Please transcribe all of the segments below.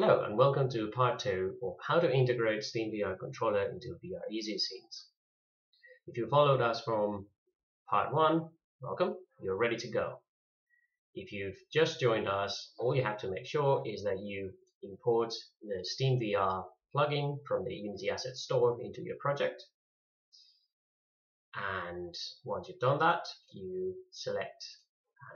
Hello and welcome to part 2 of how to integrate SteamVR controller into VR Easy scenes. If you followed us from part 1, welcome, you're ready to go. If you've just joined us, all you have to make sure is that you import the SteamVR plugin from the Unity Asset Store into your project. And once you've done that, you select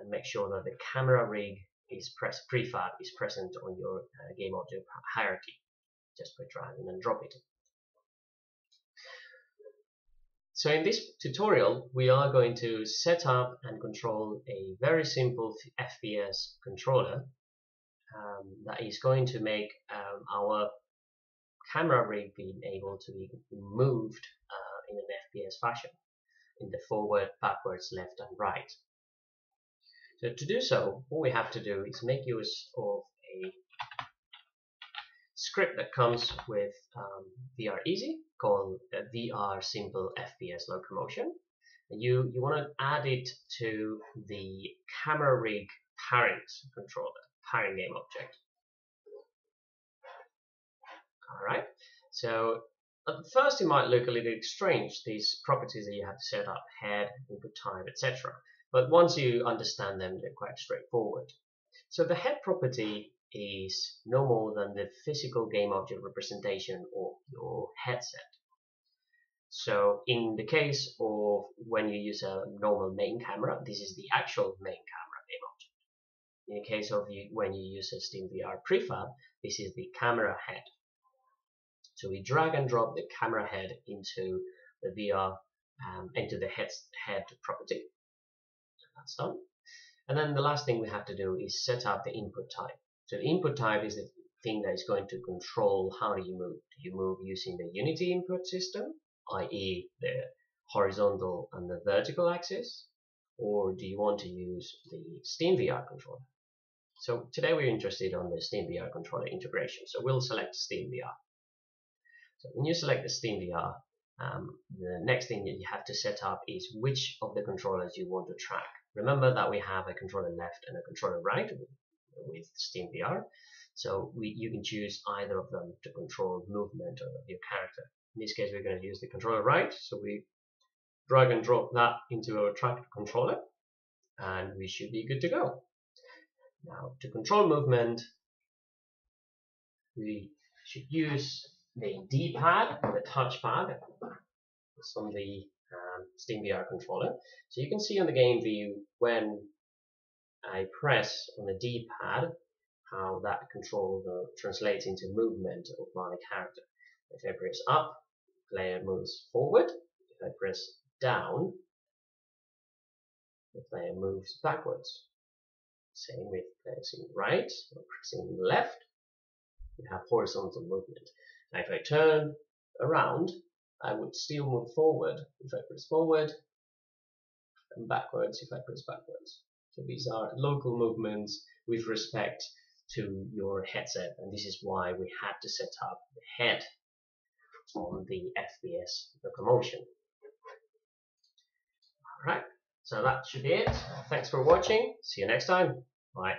and make sure that the camera rig is press prefab is present on your uh, game object hierarchy just by dragging and drop it. So in this tutorial we are going to set up and control a very simple FPS controller um, that is going to make um, our camera rig being able to be moved uh, in an FPS fashion in the forward, backwards, left and right. So to do so, all we have to do is make use of a script that comes with um, VR Easy called VR Simple FPS Locomotion. And you, you want to add it to the camera rig parent controller, parent game object. Alright, so at first it might look a little strange, these properties that you have to set up, head, input time, etc. But once you understand them, they're quite straightforward. So the head property is no more than the physical game object representation of your headset. So in the case of when you use a normal main camera, this is the actual main camera game object. In the case of you, when you use a SteamVR prefab, this is the camera head. So we drag and drop the camera head into the VR, um, into the head, head property that's done. And then the last thing we have to do is set up the input type. So the input type is the thing that is going to control how do you move. Do you move using the Unity input system, i.e. the horizontal and the vertical axis, or do you want to use the SteamVR controller? So today we're interested on the SteamVR controller integration. So we'll select SteamVR. So when you select the SteamVR, um, the next thing that you have to set up is which of the controllers you want to track. Remember that we have a controller left and a controller right with, SteamVR. So we, you can choose either of them to control movement of your character. In this case, we're going to use the controller right. So we drag and drop that into our tracked controller and we should be good to go. Now, to control movement, we should use the D-pad, the touchpad, on the um, SteamVR controller. So you can see on the game view when I press on the D-pad how that control uh, translates into movement of my character. If I press up, player moves forward. If I press down, the player moves backwards. Same with pressing right or pressing left, we have horizontal movement. Now if I turn around, I would still move forward if I press forward and backwards if I press backwards. So these are local movements with respect to your headset and this is why we had to set up the head on the FPS locomotion. Alright, so that should be it. Thanks for watching. See you next time. Bye.